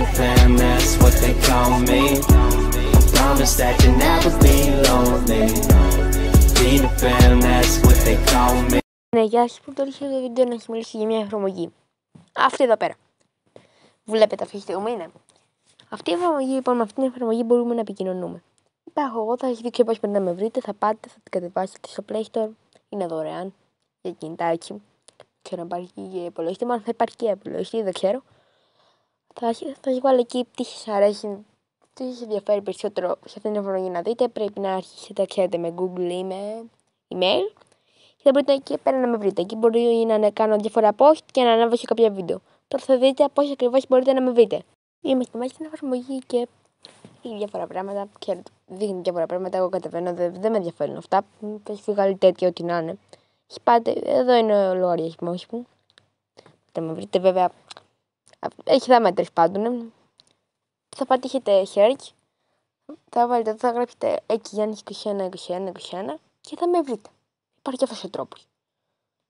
Peter Pan, that's what they call me. Promise that you'll never be lonely. Peter Pan, that's what they call me. Ναι, γεια σας που το το βίντεο να έχει μιλήσει για μια εφαρμογή. Αυτή εδώ πέρα. Βλέπετε αυτή τη στιγμή, ναι. Αυτή η εφαρμογή, λοιπόν, με αυτή την εφαρμογή μπορούμε να επικοινωνούμε. Υπάρχω εγώ, θα έχει δείξει πώς πρέπει να με βρείτε. Θα πάτε, θα την κατεβάσετε στο Play Store. Είναι δωρεάν για κινητάκι. Ξέρω αν υπάρχει και υπολογιστή, μάλλον θα υπάρχει και υπολογιστή, δεν ξέρω. Θα, θα έχει βάλει εκεί τι σα αρέσει, τι σα ενδιαφέρει περισσότερο σε αυτήν την εφαρμογή να δείτε. Πρέπει να αρχίσετε, ξέρετε, με Google ή με email. Και θα μπορείτε εκεί πέρα να με βρείτε. Εκεί μπορεί να κάνω διάφορα post και να ανέβω κάποια βίντεο. Τώρα θα δείτε πώ ακριβώς μπορείτε να με βρείτε. Είμαι στη μέση στην εφαρμογή και έχει διάφορα πράγματα. Ξέρετε, δείχνει διάφορα πράγματα. Εγώ κατεβαίνω, δεν, δεν με ενδιαφέρουν αυτά. Έχει βγάλει τέτοια, ό,τι να είναι. Πάτε, εδώ είναι ο λογαριασμός μου. Θα με βρείτε βέβαια. Έχει δάμε τέλο πάντων. Θα πατήσετε search. Θα βάλετε, θα γράψετε εκεί Γιάννη 21, 21, 21 και θα με βρείτε. Υπάρχει αυτός ο τρόπος.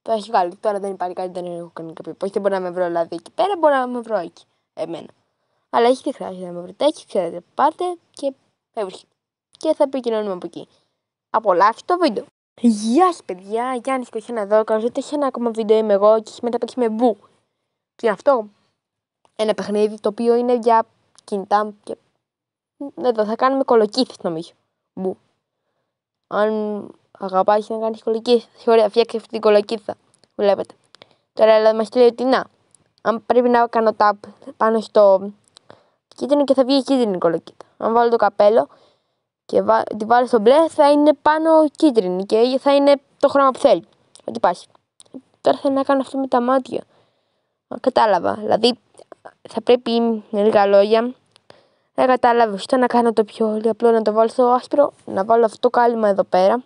Το έχει βγάλει. Τώρα δεν υπάρχει κάτι, δεν έχω κάνει κάποιο πώ. Δεν μπορεί να με βρω δηλαδή εκεί πέρα, μπορεί να με βρω εκεί. Εμένα. Αλλά έχει τη χρειάζεται να με βρείτε εκεί, ξέρετε. Πάτε και έβρισκε. Και θα επικοινωνούμε από εκεί. Απολαύστε το βίντεο. Γεια σας, παιδιά. Γιάννη ένα εδώ. Καλώ ήρθατε σε ένα ακόμα βίντεο. Είμαι εγώ και μετά παίξει με μπου. Τι είναι αυτό; Ένα παιχνίδι το οποίο είναι για κινητά. Και... Εδώ θα κάνουμε κολοκύθι νομίζω. Μπου. Αν αγαπάει να κάνεις κολοκύθι, ωραία, φτιάξει αυτή την κολοκύθα. Βλέπετε. Τώρα αλλά μας λέει ότι να. Αν πρέπει να κάνω tap πάνω στο κίτρινο και θα βγει κίτρινη κολοκύθα. Αν βάλω το καπέλο και βα... τη βάλω στο μπλε θα είναι πάνω κίτρινη και θα είναι το χρώμα που θέλει. Ό,τι πάσει. Τώρα θέλω να κάνω αυτό με τα μάτια. Κατάλαβα. Δηλαδή θα πρέπει με λίγα λόγια. Δεν κατάλαβες. Στο να κάνω το πιο απλό να το βάλω στο άσπρο. Να βάλω αυτό το κάλυμα εδώ πέρα.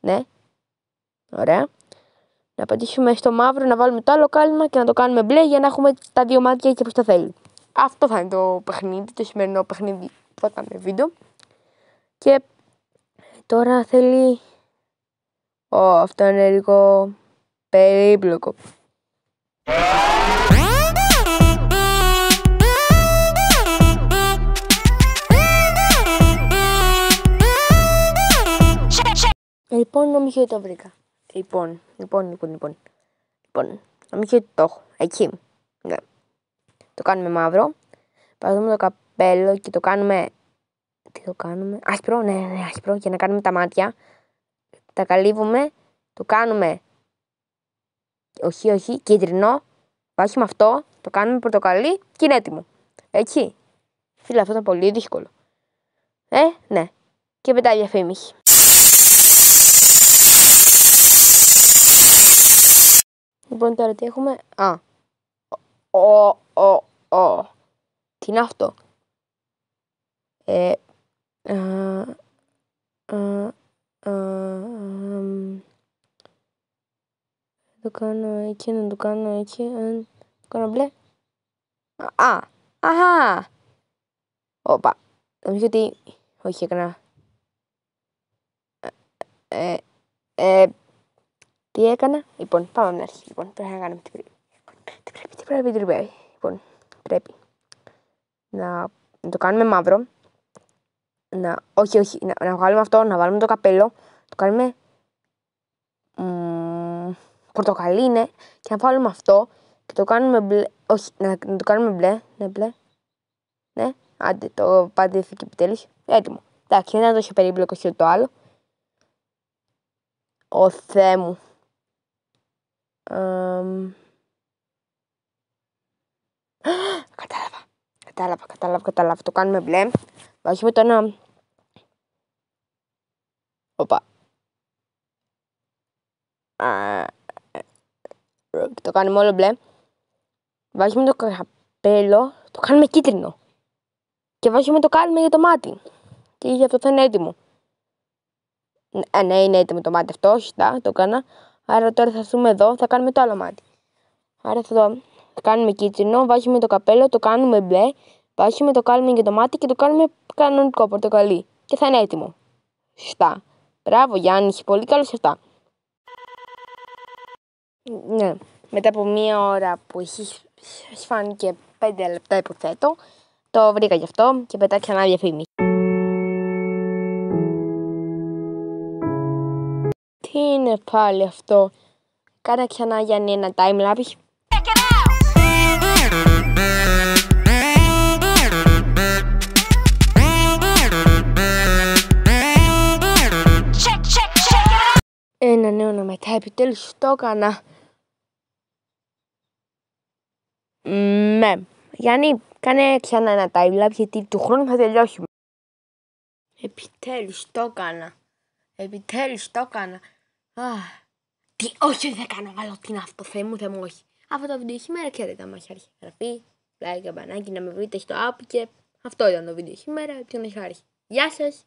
Ναι. Ωραία. Να πατήσουμε στο μαύρο, να βάλουμε το άλλο κάλυμα και να το κάνουμε μπλε για να έχουμε τα δύο μάτια έτσι όπως το θέλει. Αυτό θα είναι το παιχνίδι, το σημερινό παιχνίδι που θα κάνουμε βίντεο. Και τώρα θέλει... Ω, αυτό είναι λίγο περίπλοκο. Λοιπόν, νομίζω ότι το βρήκα. Λοιπόν, λοιπόν, λοιπόν, λοιπόν. Λοιπόν, νομίζω ότι το έχω. Εκεί. Ναι. Το κάνουμε μαύρο. Παραδούμε το καπέλο και το κάνουμε τι το κάνουμε; Άσπρο, ναι, ναι, άσπρο για να κάνουμε τα μάτια. Τα καλύβουμε. Το κάνουμε. Όχι, όχι, κίτρινο. Βάζουμε αυτό. Το κάνουμε πορτοκαλί και είναι έτοιμο. Έτσι. Φίλε, αυτό ήταν πολύ δύσκολο. Ε, ναι. Και μετά διαφήμιση. Λοιπόν, τώρα τι έχουμε; Α. Ο, ο, ο. Τι είναι αυτό; Ε, το κάνω εκεί, να το κάνω εκεί, αν το κάνω μπλε. Α, αχα. Όπα. Νομίζω ότι, όχι έκανα. Ε, ε, τι έκανα; Λοιπόν, πάμε από την αρχή. Λοιπόν, πρέπει να κάνουμε τι πρέπει. Τι πρέπει, τι πρέπει, τι πρέπει. Λοιπόν, πρέπει να, να το κάνουμε μαύρο να, όχι, όχι, να, να βγάλουμε αυτό, να βάλουμε το καπέλο, το κάνουμε μ, πορτοκαλί είναι και να βάλουμε αυτό και το κάνουμε μπλε, όχι, να, να το κάνουμε μπλε, ναι μπλε, ναι, άντε το πάτε και επιτέλους, έτοιμο. Εντάξει, δεν είναι τόσο περίπλοκο όσο το άλλο. Ο Θεέ μου. κατάλαβα, κατάλαβα, κατάλαβα, κατάλαβα. Το κάνουμε μπλε. Βάζουμε το ένα Οπα. Το κάνουμε όλο μπλε. Βάζουμε το καπέλο, το κάνουμε κίτρινο. Και βάζουμε το κάλυμα για το μάτι. Και για αυτό θα είναι έτοιμο. Ε, ναι, είναι έτοιμο το μάτι αυτό, σωστά, το έκανα. Άρα τώρα θα δούμε εδώ, θα κάνουμε το άλλο μάτι. Άρα θα, το, θα κάνουμε κίτρινο, βάζουμε το καπέλο, το κάνουμε μπλε, βάζουμε το κάλυμα για το μάτι και το κάνουμε κανονικό πορτοκαλί. Και θα είναι έτοιμο. Σωστά. Μπράβο Γιάννη, πολύ καλό σε αυτά. Ναι, μετά από μία ώρα που έχει φάνηκε 5 λεπτά υποθέτω. Το βρήκα γι' αυτό και πετά ξανά διαφήμιση. Τι είναι πάλι αυτό; Κάνε ξανά Γιάννη ένα timelapse. Ένα νέο να μετά, επιτέλους το έκανα. Ναι. Γιάννη, κάνε ξανά ένα timelapse γιατί του χρόνου θα τελειώσουμε. Επιτέλους το έκανα. Επιτέλους το έκανα. Αχ. Τι, όχι, δεν κάνω άλλο. Τι είναι αυτό, Θεέ μου, Θεέ μου, όχι. Αυτό το βίντεο σήμερα, ξέρετε, άμα έχει άρχισε γραφή, like, καμπανάκι, να με βρείτε στο app και αυτό ήταν το βίντεο σήμερα. Ποιον έχει άρχισε. Γεια σας!